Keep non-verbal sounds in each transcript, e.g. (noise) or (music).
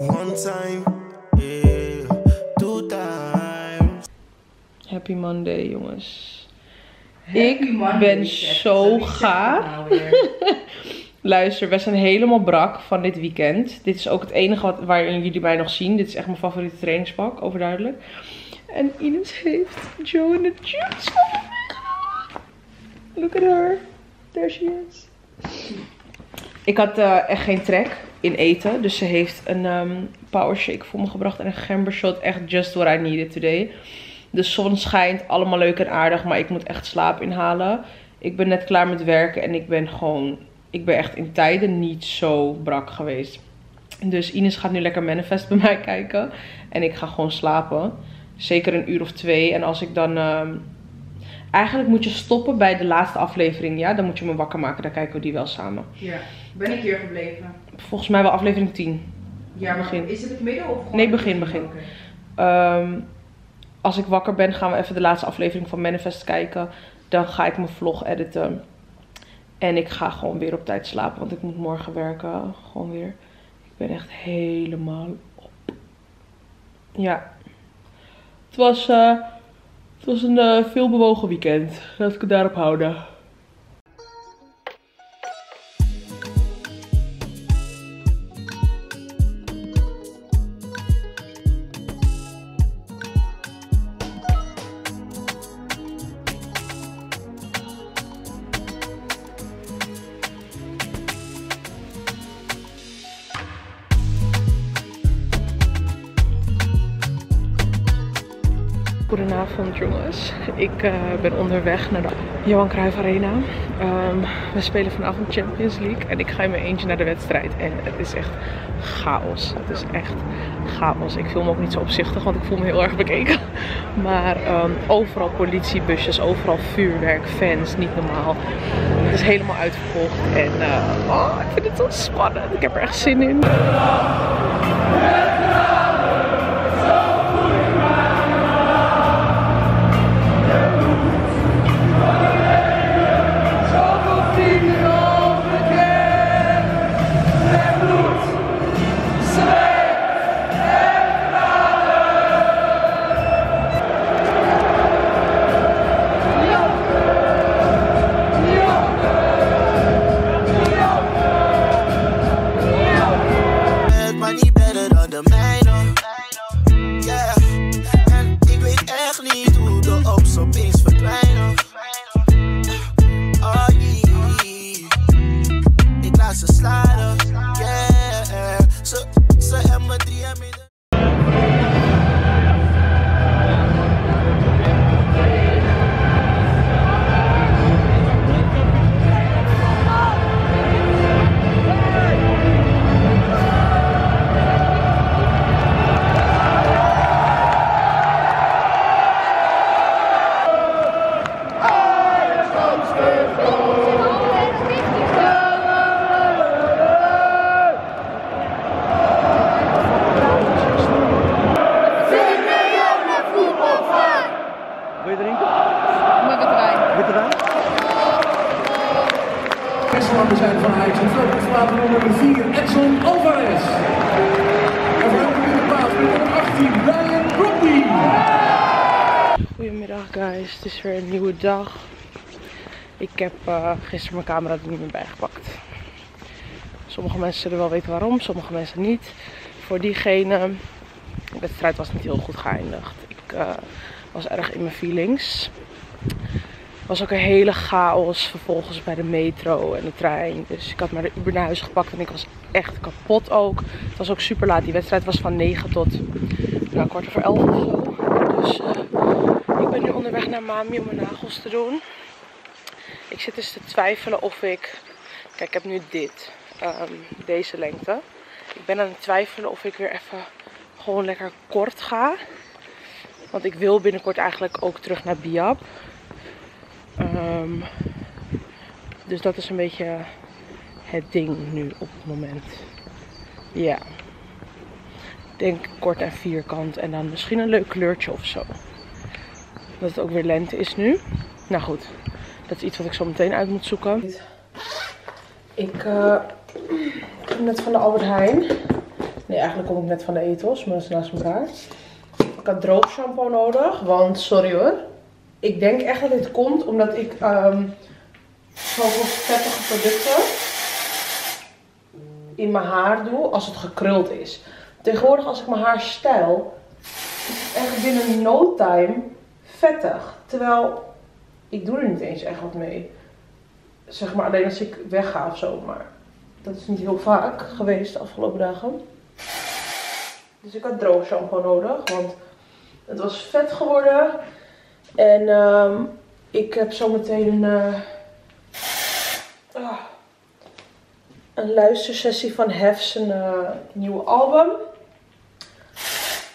One time, yeah, two times. Happy Monday, jongens. Happy ik Monday, ben zo gaaf. nou? (laughs) Luister, we zijn helemaal brak van dit weekend. Dit is ook het enige wat, waarin jullie mij nog zien. Dit is echt mijn favoriete trainingspak, overduidelijk. En Ines heeft Joe in de juice Look at her. There she is. Ik had eh, echt geen trek in eten. Dus ze heeft een ehm, power shake voor me gebracht. En een gembershot. Echt just what I needed today. De zon schijnt. Allemaal leuk en aardig. Maar ik moet echt slaap inhalen. Ik ben net klaar met werken. En ik ben gewoon... Ik ben echt in tijden niet zo brak geweest. Dus Ines gaat nu lekker Manifest bij mij (laughs) kijken. En ik ga gewoon slapen. Zeker een uur of twee. En als ik dan... ehm, Eigenlijk moet je stoppen bij de laatste aflevering. Ja, dan moet je me wakker maken. Dan kijken we die wel samen. Ja, ben ik hier gebleven? Volgens mij wel aflevering 10. Ja, Begin. is het het midden of gewoon Nee, begin, begin. Ehm, als ik wakker ben, gaan we even de laatste aflevering van Manifest kijken. Dan ga ik mijn vlog editen. En ik ga gewoon weer op tijd slapen, want ik moet morgen werken. Gewoon weer. Ik ben echt helemaal op. Ja. Het was, eh, het was een eh, veelbewogen weekend. Laat ik het daarop houden. Goedenavond jongens. Ik eh, ben onderweg naar de Johan Cruijff Arena. Ehm, we spelen vanavond Champions League en ik ga in mijn eentje naar de wedstrijd. En het is echt chaos. Het is echt chaos. Ik film ook niet zo opzichtig, want ik voel me heel erg bekeken. Maar ehm, overal politiebusjes, overal vuurwerk, fans, niet normaal. Het is helemaal uitverkocht en eh, oh, ik vind het zo spannend. Ik heb er echt zin in. Heb eh, gisteren mijn camera er niet meer bij gepakt. Sommige mensen zullen wel weten waarom, sommige mensen niet. Voor diegene, de wedstrijd was niet heel goed geëindigd. Ik eh, was erg in mijn feelings. Was ook een hele chaos vervolgens bij de metro en de trein. Dus ik had maar de Uber naar huis gepakt en ik was echt kapot ook. Het was ook super laat. Die wedstrijd was van 9 tot nou, kwart over 11 of zo. Dus eh, ik ben nu onderweg naar Mami om mijn nagels te doen. Ik zit dus te twijfelen of ik... Kijk, ik heb nu dit. ehm, deze lengte. Ik ben aan het twijfelen of ik weer even gewoon lekker kort ga. Want ik wil binnenkort eigenlijk ook terug naar Biab. Ehm, dus dat is een beetje het ding nu op het moment. Ja. Ik denk kort en vierkant. En dan misschien een leuk kleurtje of zo. Dat het ook weer lente is nu. Nou goed, dat is iets wat ik zo meteen uit moet zoeken. Ik eh, kom net van de Albert Heijn. Nee, eigenlijk kom ik net van de ethos, maar dat is naast elkaar. Ik had droog shampoo nodig, want sorry hoor. Ik denk echt dat dit komt omdat ik ehm zoveel vettige producten in mijn haar doe als het gekruld is. Tegenwoordig als ik mijn haar stijl, is het echt binnen no time vettig. Terwijl ik doe er niet eens echt wat mee. Zeg maar alleen als ik wegga of zo, maar dat is niet heel vaak geweest de afgelopen dagen. Dus ik had droog shampoo nodig, want het was vet geworden. En ehm, ik heb zometeen een, eh, ah, een luistersessie van Hef zijn eh, nieuwe album.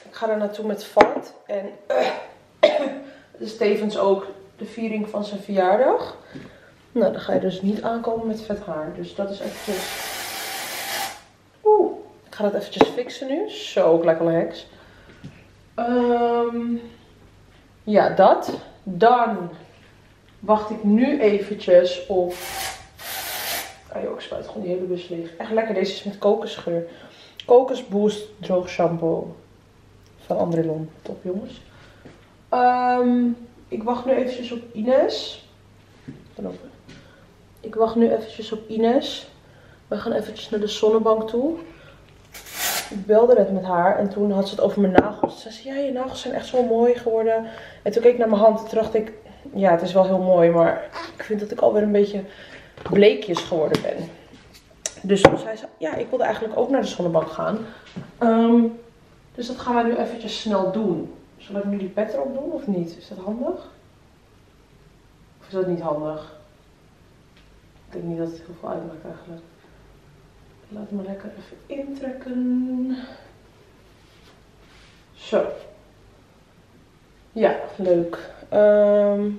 Ik ga er naartoe met Fart. En (coughs) het is tevens ook de viering van zijn verjaardag. Nou, dan ga je dus niet aankomen met vet haar. Dus dat is eventjes... Oeh, ik ga dat eventjes fixen nu. Zo, ook lekker heks. Ehm, ja, dat. Dan wacht ik nu eventjes op... Ah joh, ik spuit gewoon die hele bus leeg. Echt lekker, deze is met kokosgeur. Kokos Boost droog shampoo. Van Andrelon. Top jongens. Ehm, ik wacht nu eventjes op Ines. Ik wacht nu eventjes op Ines. We gaan eventjes naar de zonnebank toe. Ik belde net met haar en toen had ze het over mijn nagels. Ze zei, ja, je nagels zijn echt zo mooi geworden. En toen keek ik naar mijn hand en dacht ik, ja, het is wel heel mooi, maar ik vind dat ik alweer een beetje bleekjes geworden ben. Dus toen zei ze, ja, ik wilde eigenlijk ook naar de zonnebank gaan. Ehm, dus dat gaan we nu eventjes snel doen. Zal ik nu die pet erop doen of niet? Is dat handig? Of is dat niet handig? Ik denk niet dat het heel veel uitmaakt eigenlijk. Laat me lekker even intrekken. Zo. Ja, leuk. Ehm,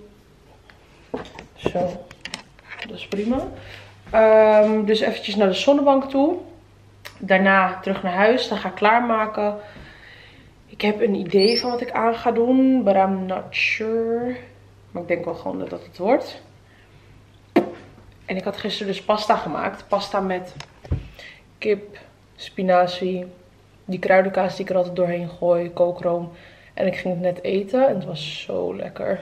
zo. Dat is prima. Ehm, dus eventjes naar de zonnebank toe. Daarna terug naar huis. Dan ga ik klaarmaken. Ik heb een idee van wat ik aan ga doen. But I'm not sure. Maar ik denk wel gewoon dat dat het wordt. En ik had gisteren dus pasta gemaakt. Pasta met kip, spinazie, die kruidenkaas die ik er altijd doorheen gooi, kookroom. En ik ging het net eten en het was zo lekker.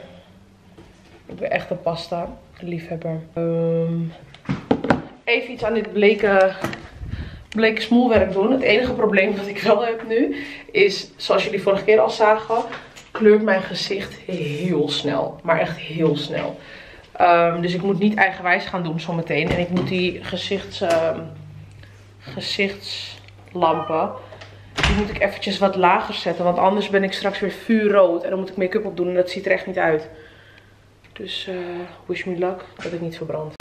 Ik ben echt een pasta liefhebber. Ehm, even iets aan dit bleke, bleke smoelwerk doen. Het enige probleem dat ik wel heb nu is, zoals jullie vorige keer al zagen, kleurt mijn gezicht heel snel. Maar echt heel snel. Ehm, dus ik moet niet eigenwijs gaan doen zometeen. En ik moet die gezichts, ehm, gezichtslampen, die moet ik eventjes wat lager zetten. Want anders ben ik straks weer vuurrood. En dan moet ik make-up op doen en dat ziet er echt niet uit. Dus eh, wish me luck dat ik niet verbrand.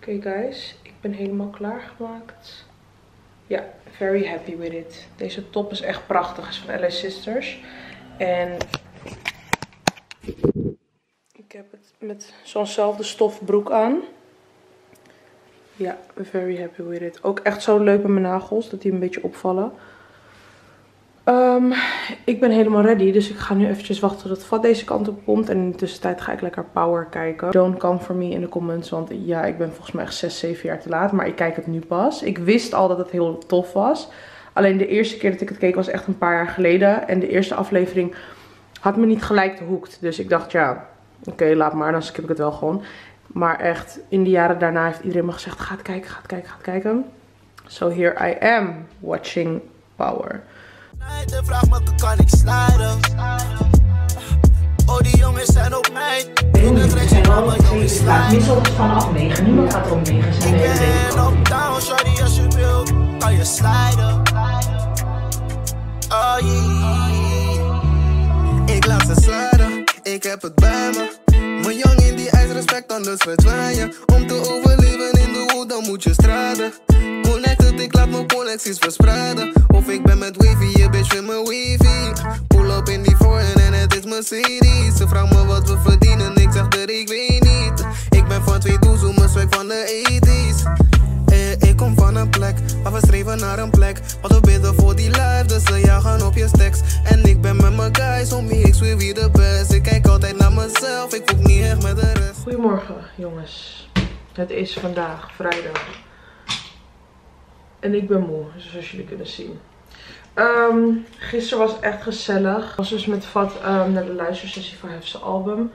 Oké guys, ben helemaal klaargemaakt. Ja, very happy with it. Deze top is echt prachtig. is van LA Sisters. En ik heb het met zo'nzelfde stofbroek aan. Ja, very happy with it. Ook echt zo leuk met mijn nagels, dat die een beetje opvallen. Ehm, ik ben helemaal ready, dus ik ga nu eventjes wachten tot het vat deze kant op komt. En in de tussentijd ga ik lekker Power kijken. Don't come for me in de comments, want ja, ik ben volgens mij echt 6, 7 jaar te laat. Maar ik kijk het nu pas. Ik wist al dat het heel tof was. Alleen de eerste keer dat ik het keek was echt een paar jaar geleden. En de eerste aflevering had me niet gelijk gehoekt. Dus ik dacht, ja, oké, laat maar, dan skip ik het wel gewoon. Maar echt, in de jaren daarna heeft iedereen me gezegd, ga het kijken, ga het kijken, ga het kijken. So here I am, watching Power. De vraag me, kan ik sliden? Oh, die jongens zijn op mij. In de trek zijn allemaal jongens Laat sliden. wissels van afwegen. Niemand gaat erom wegen zijn Ik ben op down, shorty, als je wil, kan je sliden. Oh yeah. Ik laat ze sliden, ik heb het bij me. Mijn jongen die eist respect, anders verdwijn je. Om te overleven in de hoed, dan moet je strijden. Connected, ik laat mijn connecties verspreiden. Of ik ben met wavy, je bitch me wavy. Pull up in die foreign en het is Mercedes. Ze vraagt me wat we verdienen, ik zeg dat ik weet niet. Ik ben van twee mijn swag van de 80s. Eh, ik kom van een plek, maar we streven naar een plek. Want we bidden voor die life, dus ze jagen op je stacks. En ik ben met mijn guys, homie, ik zweer wie de best. Ik kijk altijd naar mezelf, ik voel niet echt met de rest. Goedemorgen jongens. Het is vandaag vrijdag En ik ben moe, zoals jullie kunnen zien. Ehm, gisteren was echt gezellig. Ik was dus met Vat ehm, naar de luistersessie van Hefse album.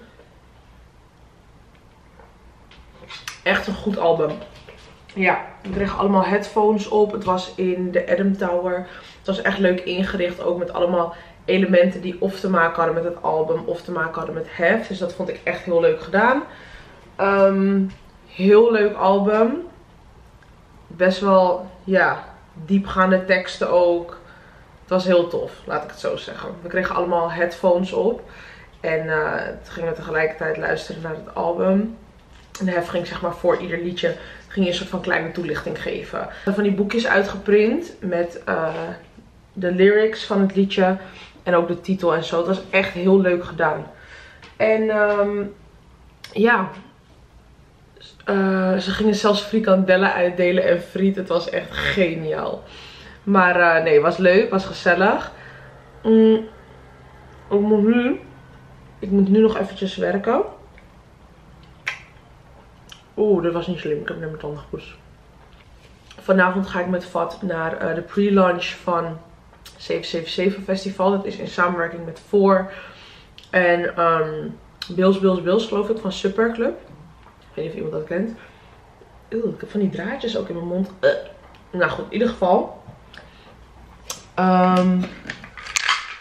Echt een goed album. Ja, we kregen allemaal headphones op. Het was in de Adam Tower. Het was echt leuk ingericht. Ook met allemaal elementen die of te maken hadden met het album of te maken hadden met Hef. Dus dat vond ik echt heel leuk gedaan. Ehm, heel leuk album. Best wel, ja, diepgaande teksten ook. Het was heel tof, laat ik het zo zeggen. We kregen allemaal headphones op. En uh, toen gingen we tegelijkertijd luisteren naar het album. En Hef ging zeg maar voor ieder liedje ging een soort van kleine toelichting geven. Van die boekjes uitgeprint met uh, de lyrics van het liedje. En ook de titel en zo. Het was echt heel leuk gedaan. En um, ja, uh, ze gingen zelfs frikandellen uitdelen en friet. Het was echt geniaal. Maar uh, nee, was leuk, was gezellig. Mm, ik, moet nu, ik moet nu nog eventjes werken. Oeh, dat was niet slim. Ik heb net mijn tanden gepoetst. Vanavond ga ik met Vat naar uh, de pre-launch van 777 Festival. Dat is in samenwerking met Voor. En um, Bills, Bills, Bills geloof ik van Superclub. Weet niet of iemand dat kent. Oeh, ik heb van die draadjes ook in mijn mond. Uh. Nou goed, in ieder geval. Um,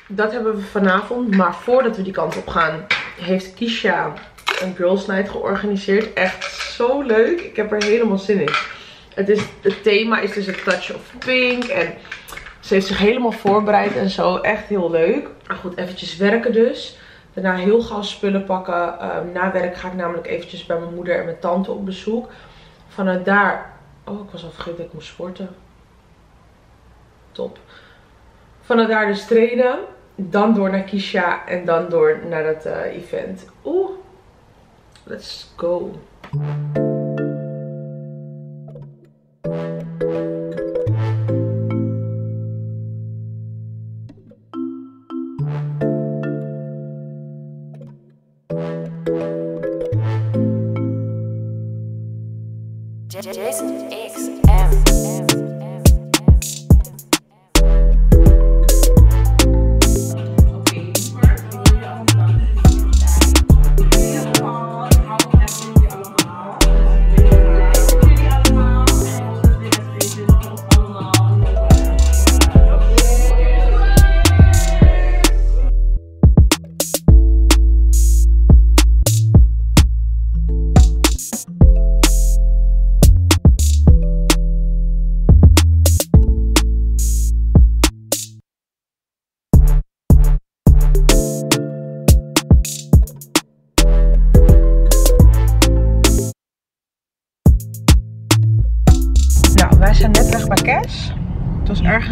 dat hebben we vanavond. Maar voordat we die kant op gaan, heeft Kisha een girls night georganiseerd. Echt zo leuk. Ik heb er helemaal zin in. Het, is, het thema is dus een touch of pink. En ze heeft zich helemaal voorbereid en zo. Echt heel leuk. Maar goed, eventjes werken dus. Daarna heel gauw spullen pakken. Um, na werk ga ik namelijk eventjes bij mijn moeder en mijn tante op bezoek. Vanuit daar... Oh, ik was al vergeten dat ik moest sporten. Top. Vanuit daar dus trainen. Dan door naar Kisha. En dan door naar dat uh, event. Oeh. Let's go.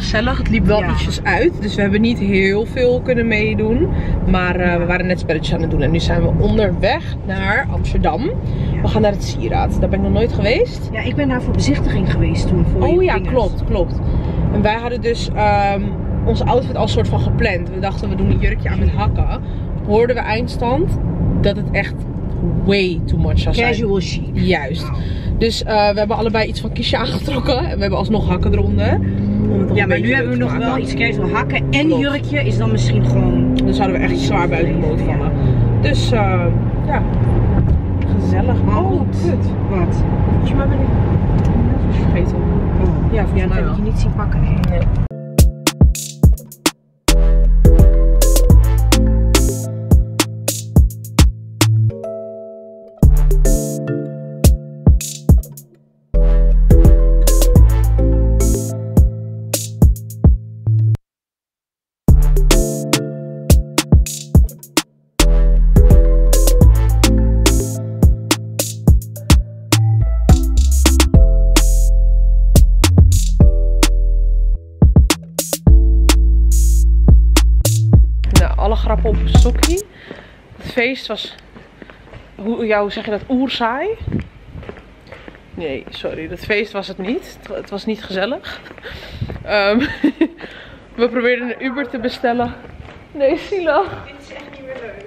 Gezellig. Het liep wel Ja. ietsjes uit. Dus we hebben niet heel veel kunnen meedoen. Maar eh, we waren net spelletjes aan het doen. En nu zijn we onderweg naar Amsterdam. We gaan naar het Sieraad. Daar ben ik nog nooit geweest. Ja, ik ben daar voor bezichtiging geweest toen. Voor Oh ja, klopt, klopt. En wij hadden dus ehm, onze outfit al soort van gepland. We dachten we doen een jurkje aan met hakken. Hoorden we eindstand dat het echt way too much zou zijn. Casual chic. Juist. Dus eh, we hebben allebei iets van kiesje aangetrokken. En we hebben alsnog hakken eronder. Om Ja, maar nu hebben we nog wel iets casual hakken. En Klopt. jurkje is dan misschien gewoon... Dan zouden we echt zwaar buiten de boot vallen. Dus eh, ja, gezellig. Maar oh, goed. kut. Wat? Volgens mij ben ik vergeten. Oh. Ja, Ja, volgens dat mij heb wel. ik je niet zien pakken. Nee. Nee. Feest was, hoe, hoe zeg je dat, oerzaai. Nee, sorry, dat feest was het niet. Het, wa- het was niet gezellig. Ehm, (laughs) we probeerden een Uber te bestellen. Nee, Sila. Dit is echt niet meer leuk.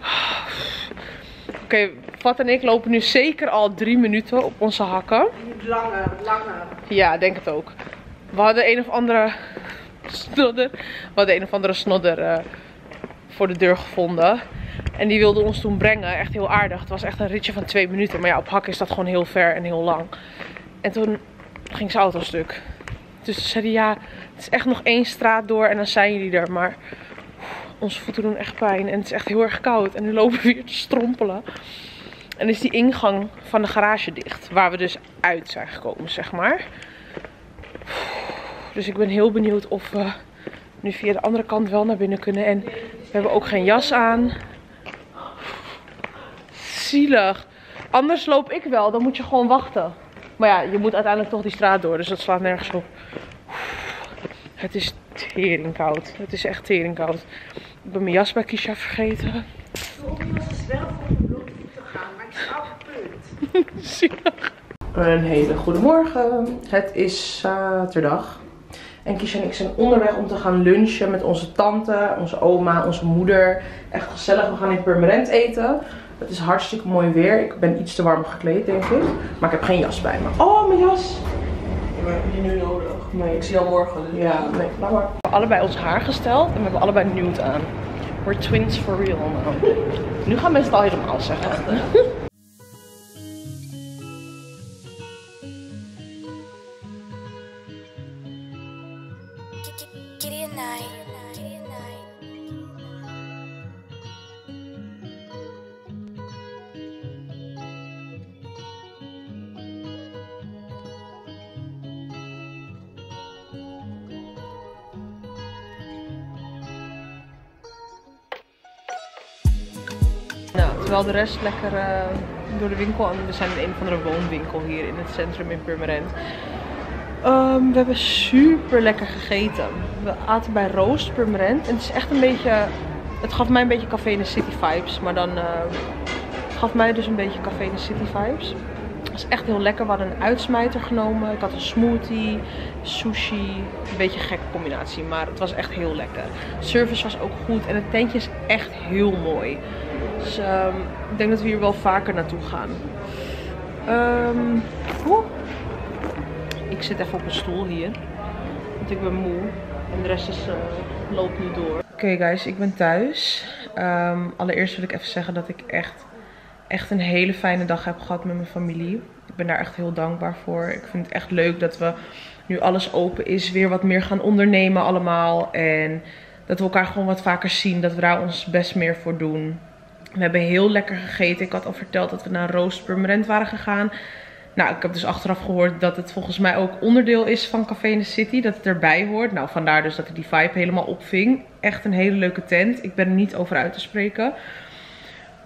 (sighs) Oké, Pat en ik lopen nu zeker al drie minuten op onze hakken. Langer, langer. Ja, denk het ook. We hadden een of andere snodder. We hadden een of andere snodder eh, voor de deur gevonden. En die wilde ons toen brengen. Echt heel aardig. Het was echt een ritje van twee minuten. Maar ja, op hak is dat gewoon heel ver en heel lang. En toen ging zijn auto stuk. Dus ze zeiden ja, het is echt nog één straat door en dan zijn jullie er. Maar onze voeten doen echt pijn. En het is echt heel erg koud. En nu lopen we weer te strompelen. En is die ingang van de garage dicht. Waar we dus uit zijn gekomen, zeg maar. Dus ik ben heel benieuwd of we nu via de andere kant wel naar binnen kunnen. En we hebben ook geen jas aan. Zielig. Anders loop ik wel, dan moet je gewoon wachten. Maar ja, je moet uiteindelijk toch die straat door, dus dat slaat nergens op. Het is teringkoud. Het is echt teringkoud. Ik ben mijn jas bij Kisha vergeten. Is wel voor blote voeten gaan, maar sta gebeurd. Zielig. Een hele goede morgen. Het is zaterdag. En Kisha en ik zijn onderweg om te gaan lunchen met onze tante, onze oma, onze moeder. Echt gezellig. We gaan in Purmerend eten. Het is hartstikke mooi weer. Ik ben iets te warm gekleed, denk ik. Maar ik heb geen jas bij me. Oh, mijn jas. Maar heb je nu nodig? Nee, Ik zie al morgen. Dus Ja, nee, laat maar. We hebben allebei ons haar gesteld en we hebben allebei nude aan. We're twins for real now. Nu gaan mensen het al helemaal zeggen. Terwijl de rest lekker eh, door de winkel we zijn in een of andere woonwinkel hier in het centrum in Purmerend. Ehm, we hebben super lekker gegeten. We aten bij Roost Purmerend en het is echt een beetje, het gaf mij een beetje Café in City vibes, maar dan het gaf mij dus een beetje Café in City vibes. Was echt heel lekker. We hadden een uitsmijter genomen. Ik had een smoothie, sushi. Een beetje een gekke combinatie, maar het was echt heel lekker. Service was ook goed en het tentje is echt heel mooi. Dus ehm, ik denk dat we hier wel vaker naartoe gaan. Ehm. Ik zit even op een stoel hier. Want ik ben moe. En de rest is, eh, loopt nu door. Oké guys, ik ben thuis. Ehm, allereerst wil ik even zeggen dat ik echt, echt een hele fijne dag heb gehad met mijn familie. Ik ben daar echt heel dankbaar voor. Ik vind het echt leuk dat we nu alles open is, weer wat meer gaan ondernemen allemaal. En dat we elkaar gewoon wat vaker zien. Dat we daar ons best meer voor doen. We hebben heel lekker gegeten. Ik had al verteld dat we naar Roast Permanent waren gegaan. Nou, ik heb dus achteraf gehoord dat het volgens mij ook onderdeel is van Café in the City. Dat het erbij hoort. Nou, vandaar dus dat ik die vibe helemaal opving. Echt een hele leuke tent. Ik ben er niet over uit te spreken.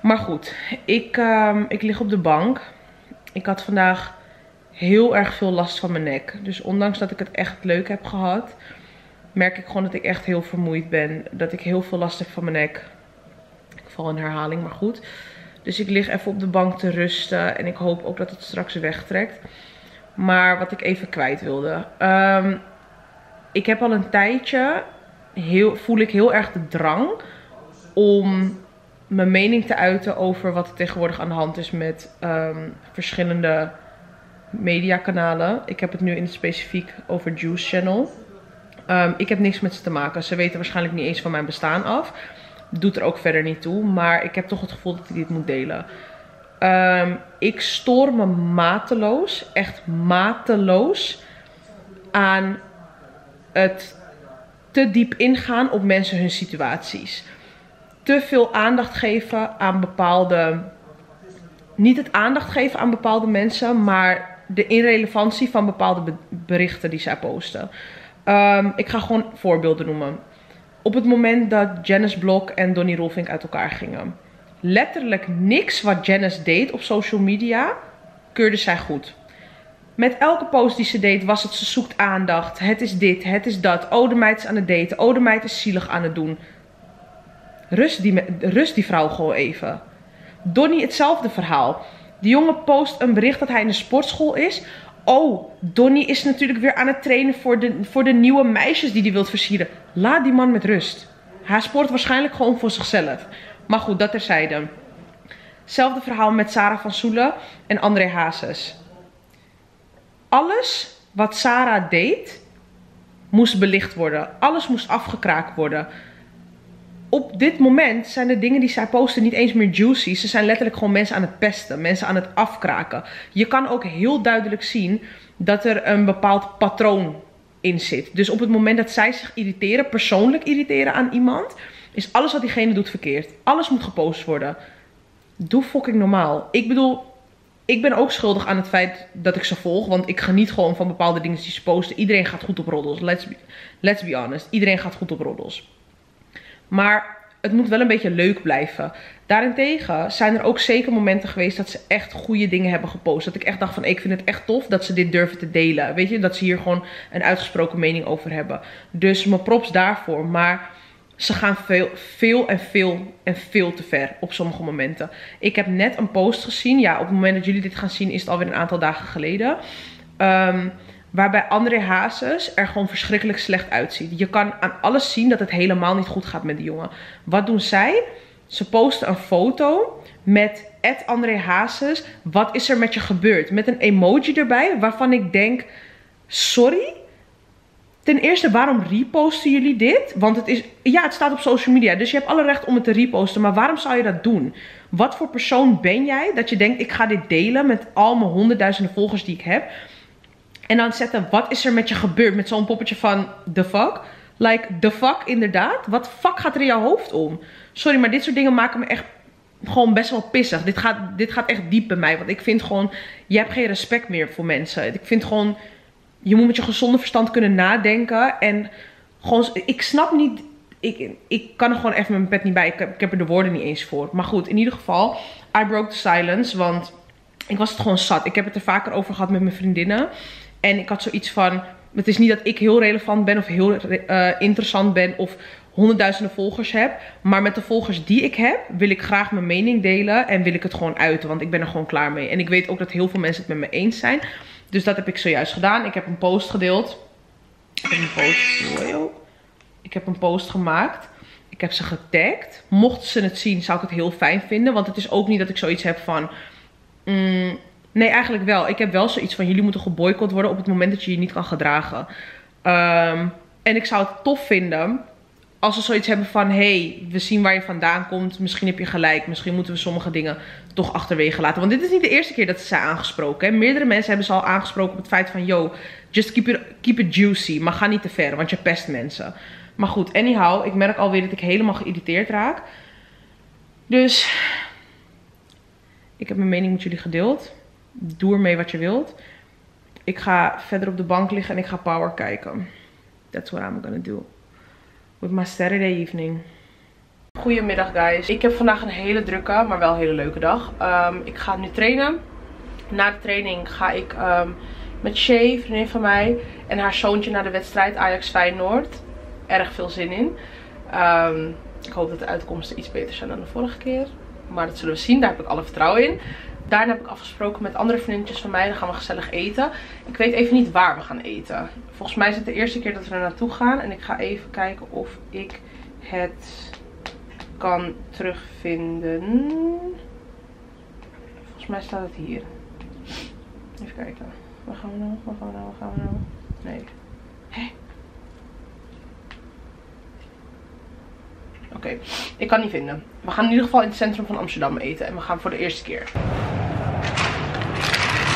Maar goed, ik, ehm, ik lig op de bank. Ik had vandaag heel erg veel last van mijn nek. Dus ondanks dat ik het echt leuk heb gehad, merk ik gewoon dat ik echt heel vermoeid ben. Dat ik heel veel last heb van mijn nek. Ik val in herhaling, maar goed. Dus ik lig even op de bank te rusten. En ik hoop ook dat het straks wegtrekt. Maar wat ik even kwijt wilde. Ehm, ik heb al een tijdje, heel, voel ik heel erg de drang om mijn mening te uiten over wat er tegenwoordig aan de hand is met ehm, verschillende mediakanalen. Ik heb het nu in het specifiek over Juice Channel. Ehm, ik heb niks met ze te maken. Ze weten waarschijnlijk niet eens van mijn bestaan af. Doet er ook verder niet toe. Maar ik heb toch het gevoel dat ik dit moet delen. Ehm, ik stoor me mateloos, echt mateloos, aan het te diep ingaan op mensen hun situaties. Te veel aandacht geven aan bepaalde. Niet het aandacht geven aan bepaalde mensen, maar de irrelevantie van bepaalde be- berichten die zij posten. Ehm, ik ga gewoon voorbeelden noemen. Op het moment dat Janice Blok en Donnie Rolfink uit elkaar gingen. Letterlijk niks wat Janice deed op social media keurde zij goed. Met elke post die ze deed was het ze zoekt aandacht. Het is dit, het is dat. Oh, de is aan het daten. Oh, de is zielig aan het doen. Rust die, rust die vrouw gewoon even. Donnie hetzelfde verhaal. Die jongen post een bericht dat hij in de sportschool is. Oh, Donnie is natuurlijk weer aan het trainen voor de, voor de nieuwe meisjes die hij wilt versieren. Laat die man met rust. Hij sport waarschijnlijk gewoon voor zichzelf. Maar goed, dat terzijde. Hetzelfde verhaal met Sarah van Soelen en André Hazes. Alles wat Sarah deed, moest belicht worden. Alles moest afgekraakt worden. Op dit moment zijn de dingen die zij posten niet eens meer juicy. Ze zijn letterlijk gewoon mensen aan het pesten, mensen aan het afkraken. Je kan ook heel duidelijk zien dat er een bepaald patroon in zit. Dus op het moment dat zij zich irriteren, persoonlijk irriteren aan iemand, is alles wat diegene doet verkeerd. Alles moet gepost worden. Doe fucking normaal. Ik bedoel, ik ben ook schuldig aan het feit dat ik ze volg. Want ik geniet gewoon van bepaalde dingen die ze posten. Iedereen gaat goed op roddels. Let's be, let's be honest. Iedereen gaat goed op roddels. Maar het moet wel een beetje leuk blijven. Daarentegen zijn er ook zeker momenten geweest dat ze echt goede dingen hebben gepost. Dat ik echt dacht van ik vind het echt tof dat ze dit durven te delen. Weet je, dat ze hier gewoon een uitgesproken mening over hebben. Dus mijn props daarvoor. Maar ze gaan veel, veel en veel en veel te ver op sommige momenten. Ik heb net een post gezien. Ja, op het moment dat jullie dit gaan zien is het alweer een aantal dagen geleden. Um, waarbij André Hazes er gewoon verschrikkelijk slecht uitziet. Je kan aan alles zien dat het helemaal niet goed gaat met die jongen. Wat doen zij? Ze posten een foto met Ed André Hazes. Wat is er met je gebeurd? Met een emoji erbij waarvan ik denk, sorry? Ten eerste, waarom reposten jullie dit? Want het is, ja, het staat op social media. Dus je hebt alle recht om het te reposten. Maar waarom zou je dat doen? Wat voor persoon ben jij dat je denkt, ik ga dit delen met al mijn honderdduizenden volgers die ik heb. En dan zetten, wat is er met je gebeurd? Met zo'n poppetje van, the fuck? Like, the fuck, inderdaad. Wat fuck gaat er in jouw hoofd om? Sorry, maar dit soort dingen maken me echt gewoon best wel pissig. Dit gaat, dit gaat echt diep bij mij. Want ik vind gewoon, je hebt geen respect meer voor mensen. Ik vind gewoon, je moet met je gezonde verstand kunnen nadenken. En gewoon, ik snap niet, ik, ik kan er gewoon even mijn pet niet bij. Ik ik heb er de woorden niet eens voor. Maar goed, in ieder geval, I broke the silence. Want ik was het gewoon zat. Ik heb het er vaker over gehad met mijn vriendinnen. En ik had zoiets van, het is niet dat ik heel relevant ben of heel uh, interessant ben of honderdduizenden volgers heb. Maar met de volgers die ik heb, wil ik graag mijn mening delen en wil ik het gewoon uiten. Want ik ben er gewoon klaar mee. En ik weet ook dat heel veel mensen het met me eens zijn. Dus dat heb ik zojuist gedaan. Ik heb een post gedeeld. Ik heb een post, ik heb een post gemaakt. Ik heb ze getagd. Mochten ze het zien, zou ik het heel fijn vinden. Want het is ook niet dat ik zoiets heb van... Mm, Nee, eigenlijk wel. Ik heb wel zoiets van jullie moeten geboycott worden op het moment dat je je niet kan gedragen. Um, en ik zou het tof vinden als ze zoiets hebben van... hey, we zien waar je vandaan komt. Misschien heb je gelijk. Misschien moeten we sommige dingen toch achterwege laten. Want dit is niet de eerste keer dat ze zijn aangesproken. Hè. Meerdere mensen hebben ze al aangesproken op het feit van... yo, just keep it, keep it juicy. Maar ga niet te ver, want je pest mensen. Maar goed, anyhow. Ik merk alweer dat ik helemaal geïrriteerd raak. Dus... Ik heb mijn mening met jullie gedeeld doe ermee wat je wilt. Ik ga verder op de bank liggen en ik ga Power kijken. That's what I'm gonna do. With my Saturday evening. Goedemiddag guys. Ik heb vandaag een hele drukke, maar wel een hele leuke dag. Um, ik ga nu trainen. Na de training ga ik um, met Shay, vriendin van mij, en haar zoontje naar de wedstrijd Ajax Feyenoord. Erg veel zin in. Um, ik hoop dat de uitkomsten iets beter zijn dan de vorige keer. Maar dat zullen we zien. Daar heb ik alle vertrouwen in. Daarna heb ik afgesproken met andere vriendjes van mij. Dan gaan we gezellig eten. Ik weet even niet waar we gaan eten. Volgens mij is het de eerste keer dat we er naartoe gaan. En ik ga even kijken of ik het kan terugvinden. Volgens mij staat het hier. Even kijken. Waar gaan we nou? Waar gaan we nou? Waar gaan we nou? Nee. Hé? Ik kan niet vinden. We gaan in ieder geval in het centrum van Amsterdam eten. En we gaan voor de eerste keer.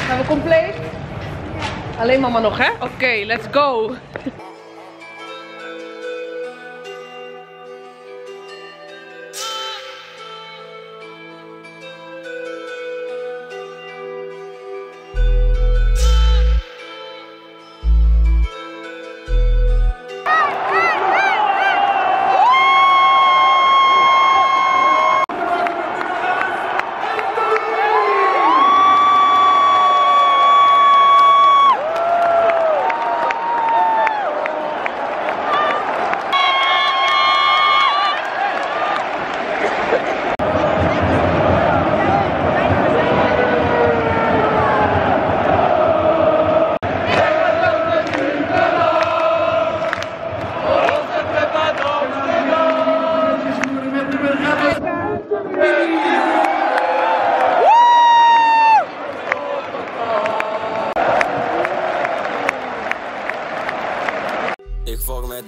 Zijn we compleet? Alleen mama nog, hè? Oké, let's go.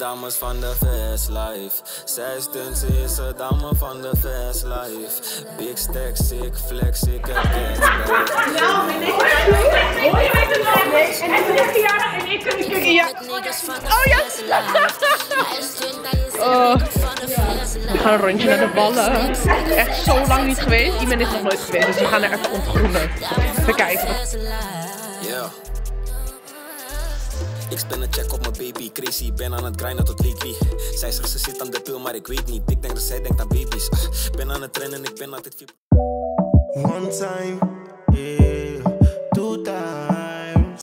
Dames van de fast life. Zij stunt, ze is een dame van de fast life. Big stacks, ik flex, ik heb cash bij. Nou, ben ik de? En ik ben verjaardag en ik kan een keer ja. Oh ja! Oh. We gaan een rondje naar de ballen. Echt zo lang niet geweest. Iemand is nog nooit geweest, dus we gaan er even ontgroenen. Even kijken. Yeah. Ik spin een check op mijn baby, crazy. Ben aan het grinden tot weekly. Zij zegt ze zit aan de pil, maar ik weet niet. Ik denk dat zij denkt aan baby's. Ben aan het trainen, ik ben altijd. One time,